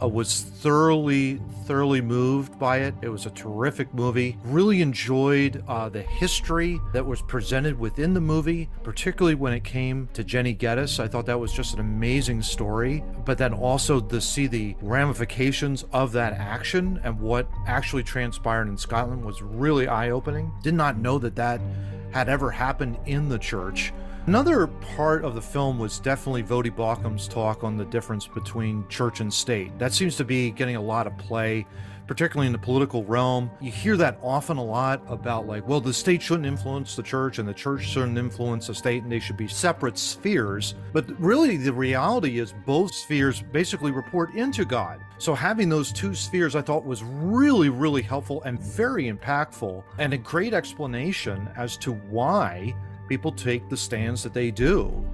I was thoroughly, thoroughly moved by it. It was a terrific movie. Really enjoyed uh, the history that was presented within the movie, particularly when it came to Jenny Geddes. I thought that was just an amazing story. But then also to see the ramifications of that action and what actually transpired in Scotland was really eye opening. Did not know that that had ever happened in the church. Another part of the film was definitely Voddie Baucham's talk on the difference between church and state. That seems to be getting a lot of play, particularly in the political realm. You hear that often a lot about, like, well, the state shouldn't influence the church and the church shouldn't influence the state and they should be separate spheres. But really, the reality is both spheres basically report into God. So having those two spheres I thought was really, really helpful and very impactful and a great explanation as to why people take the stands that they do.